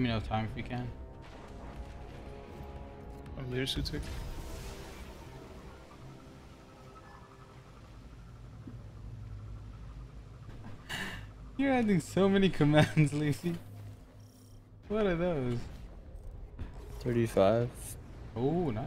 Let me know time if you can. I'm leader suitor. You're adding so many commands, Lacey. What are those? 35. Oh, nice.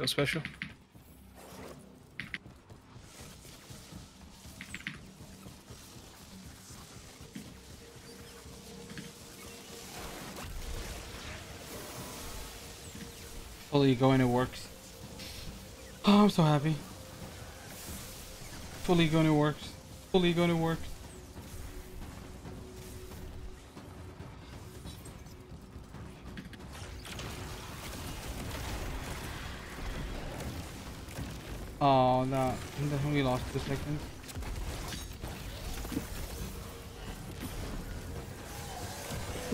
Go special. Fully going to works. Oh, I'm so happy. Fully going to works. Fully going to works. Oh, no. And then we lost two seconds.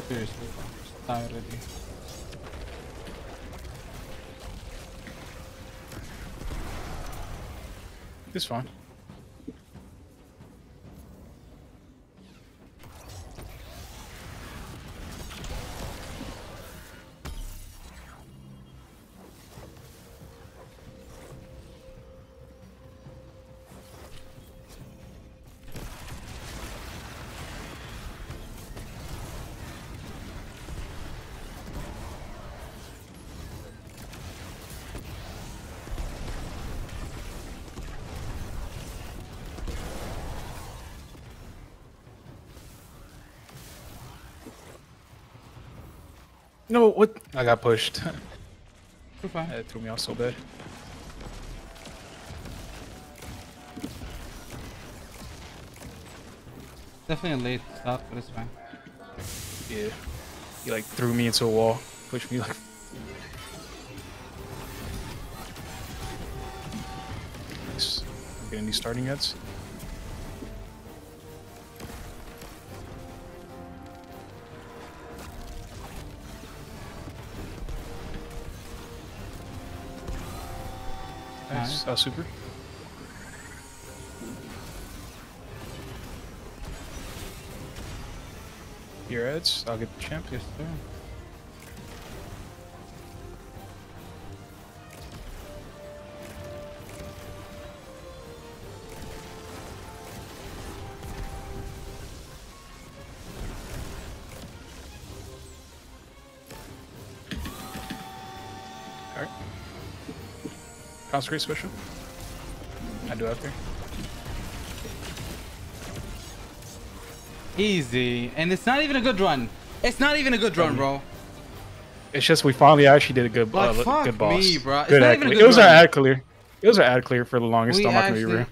Seriously, die already. It's fine. No, what? I got pushed. We're fine. that threw me off so bad. Definitely a late stop, but it's fine. Yeah. He like threw me into a wall, pushed me like. Nice. I'm getting these starting heads. Alright. Oh, uh, super. Your ads. I'll get the champ. Yes, sir. Alright. Consecrate special. I do after. Easy. And it's not even a good run. It's not even a good run, Um, bro. It's just we finally actually did a good, Like, uh, fuck good boss. me, bro. It's Good not ad even a clear. good It was our run. ad clear. It was our ad clear for the longest. We I'm not gonna be real.